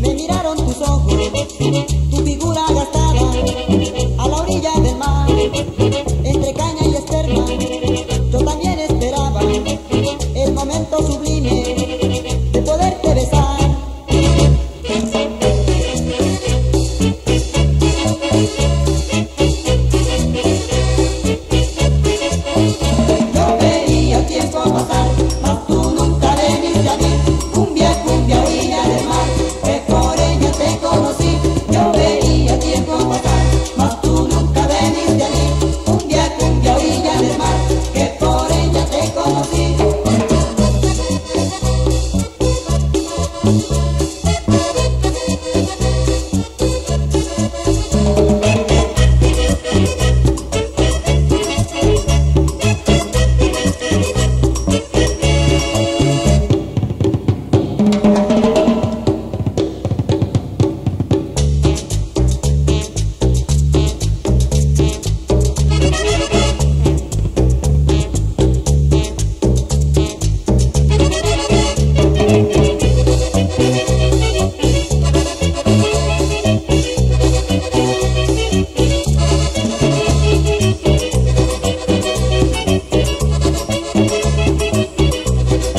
Me miraron tus ojos, tu figura gastada.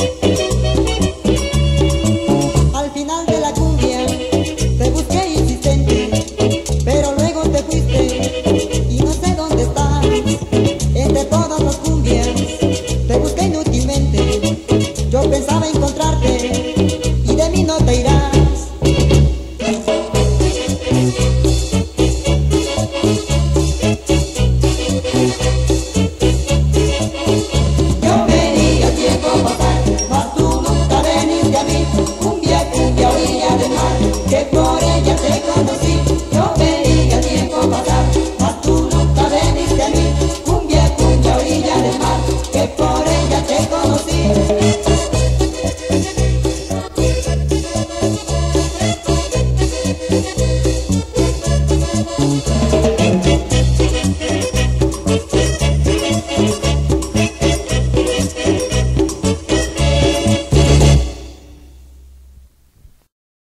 Música